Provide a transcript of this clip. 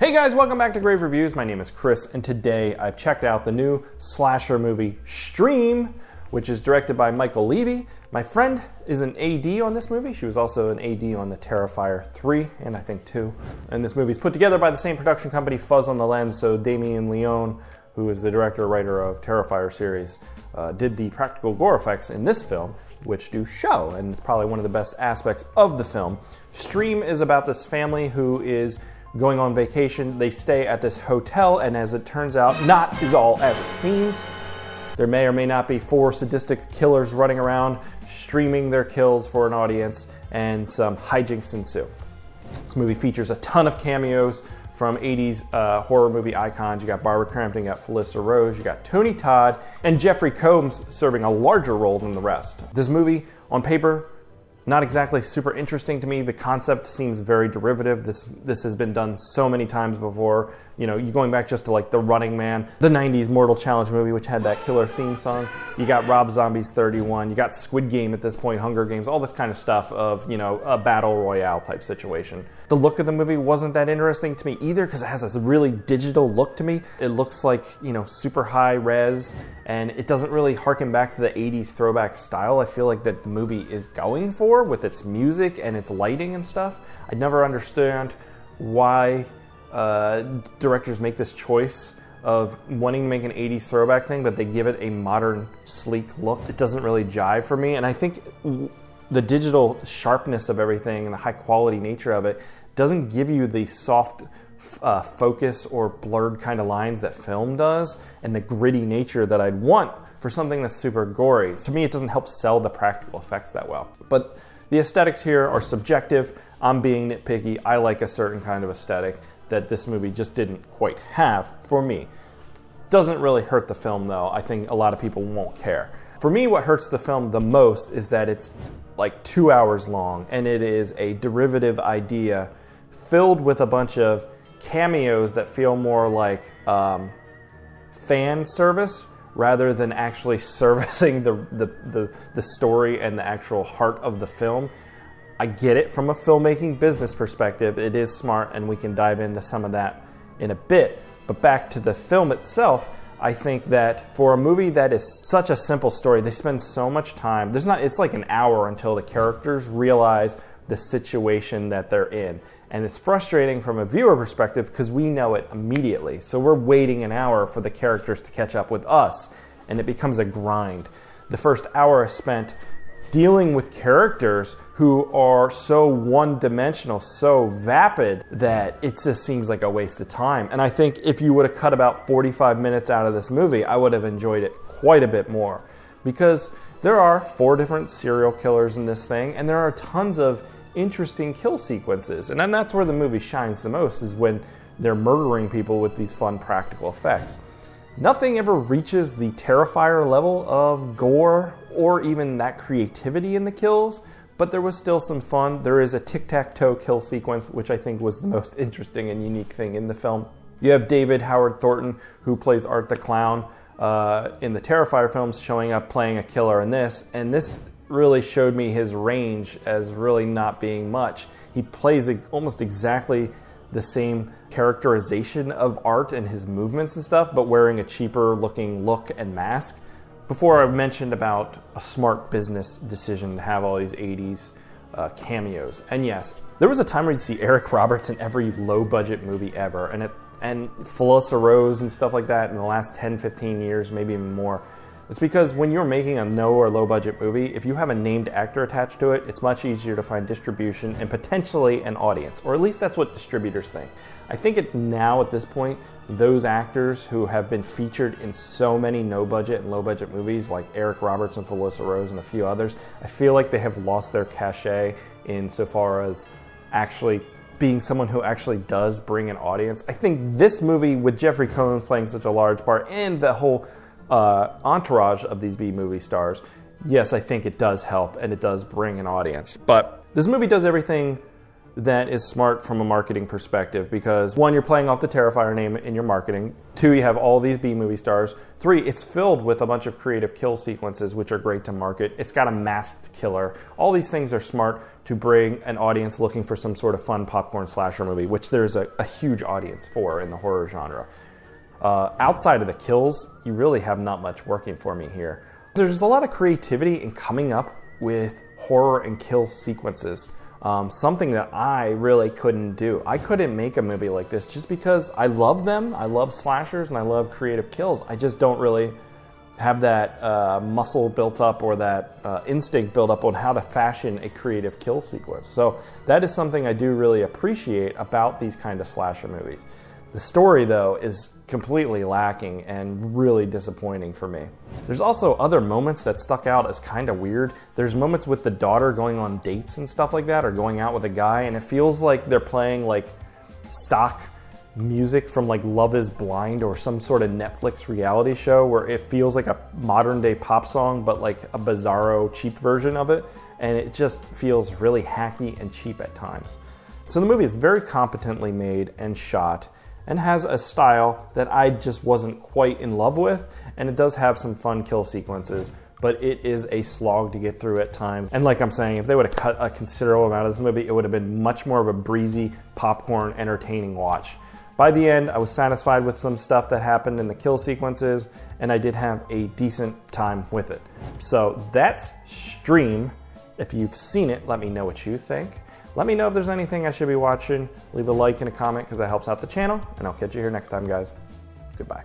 Hey guys, welcome back to Grave Reviews. My name is Chris, and today I've checked out the new slasher movie Stream, which is directed by Michael Leavy. My friend is an AD on this movie. She was also an AD on the Terrifier 3 and I think 2. And this movie is put together by the same production company, Fuzz on the Lens. So Damien Leone, who is the director writer of Terrifier series, uh, did the practical gore effects in this film, which do show, and it's probably one of the best aspects of the film. Stream is about this family who is going on vacation. They stay at this hotel, and as it turns out, not is all as it seems. There may or may not be four sadistic killers running around, streaming their kills for an audience, and some hijinks ensue. This movie features a ton of cameos from 80s uh, horror movie icons. You got Barbara Crampton, you got Felissa Rose, you got Tony Todd, and Jeffrey Combs serving a larger role than the rest. This movie, on paper, not exactly super interesting to me. The concept seems very derivative. This this has been done so many times before. You know, you going back just to like The Running Man, the 90s Mortal Challenge movie, which had that killer theme song. You got Rob Zombie's 31. You got Squid Game at this point, Hunger Games, all this kind of stuff of, you know, a battle royale type situation. The look of the movie wasn't that interesting to me either because it has this really digital look to me. It looks like, you know, super high res and it doesn't really harken back to the 80s throwback style I feel like that the movie is going for with its music and its lighting and stuff. I never understand why uh, directors make this choice of wanting to make an 80s throwback thing, but they give it a modern, sleek look. It doesn't really jive for me. And I think the digital sharpness of everything and the high quality nature of it doesn't give you the soft uh, focus or blurred kind of lines that film does and the gritty nature that I'd want for something that's super gory. To me, it doesn't help sell the practical effects that well. But the aesthetics here are subjective. I'm being nitpicky. I like a certain kind of aesthetic that this movie just didn't quite have for me. Doesn't really hurt the film though. I think a lot of people won't care. For me, what hurts the film the most is that it's like two hours long and it is a derivative idea filled with a bunch of cameos that feel more like um, fan service rather than actually servicing the, the, the, the story and the actual heart of the film. I get it from a filmmaking business perspective. It is smart, and we can dive into some of that in a bit. But back to the film itself, I think that for a movie that is such a simple story, they spend so much time. There's not. It's like an hour until the characters realize the situation that they're in, and it's frustrating from a viewer perspective because we know it immediately. So we're waiting an hour for the characters to catch up with us, and it becomes a grind. The first hour is spent dealing with characters who are so one dimensional, so vapid, that it just seems like a waste of time. And I think if you would have cut about 45 minutes out of this movie, I would have enjoyed it quite a bit more. Because there are four different serial killers in this thing, and there are tons of interesting kill sequences. And then that's where the movie shines the most, is when they're murdering people with these fun practical effects. Nothing ever reaches the Terrifier level of gore or even that creativity in the kills, but there was still some fun. There is a tic tac toe kill sequence, which I think was the most interesting and unique thing in the film. You have David Howard Thornton, who plays Art the Clown uh, in the Terrifier films, showing up playing a killer in this, and this really showed me his range as really not being much. He plays almost exactly the same characterization of art and his movements and stuff, but wearing a cheaper looking look and mask. Before I mentioned about a smart business decision to have all these 80s uh, cameos. And yes, there was a time where you'd see Eric Roberts in every low budget movie ever, and it and Felissa Rose and stuff like that in the last 10, 15 years, maybe even more. It's because when you're making a no or low budget movie, if you have a named actor attached to it, it's much easier to find distribution and potentially an audience, or at least that's what distributors think. I think it now at this point, those actors who have been featured in so many no budget and low budget movies like Eric Roberts and Felissa Rose and a few others, I feel like they have lost their cachet insofar as actually being someone who actually does bring an audience. I think this movie with Jeffrey Combs playing such a large part and the whole uh, entourage of these B movie stars, yes, I think it does help and it does bring an audience. But this movie does everything that is smart from a marketing perspective because one, you're playing off the Terrifier name in your marketing. Two, you have all these B movie stars. Three, it's filled with a bunch of creative kill sequences, which are great to market. It's got a masked killer. All these things are smart to bring an audience looking for some sort of fun popcorn slasher movie, which there's a, a huge audience for in the horror genre. Uh, outside of the kills, you really have not much working for me here. There's a lot of creativity in coming up with horror and kill sequences. Um, something that I really couldn't do. I couldn't make a movie like this just because I love them. I love slashers and I love creative kills. I just don't really have that uh, muscle built up or that uh, instinct built up on how to fashion a creative kill sequence. So that is something I do really appreciate about these kind of slasher movies. The story, though, is completely lacking and really disappointing for me. There's also other moments that stuck out as kind of weird. There's moments with the daughter going on dates and stuff like that, or going out with a guy, and it feels like they're playing like stock music from like Love is Blind or some sort of Netflix reality show where it feels like a modern day pop song, but like a bizarro, cheap version of it. And it just feels really hacky and cheap at times. So the movie is very competently made and shot and has a style that I just wasn't quite in love with. And it does have some fun kill sequences, but it is a slog to get through at times. And like I'm saying, if they would have cut a considerable amount of this movie, it would have been much more of a breezy, popcorn, entertaining watch. By the end, I was satisfied with some stuff that happened in the kill sequences, and I did have a decent time with it. So that's Stream. If you've seen it, let me know what you think. Let me know if there's anything I should be watching. Leave a like and a comment because that helps out the channel. And I'll catch you here next time, guys. Goodbye.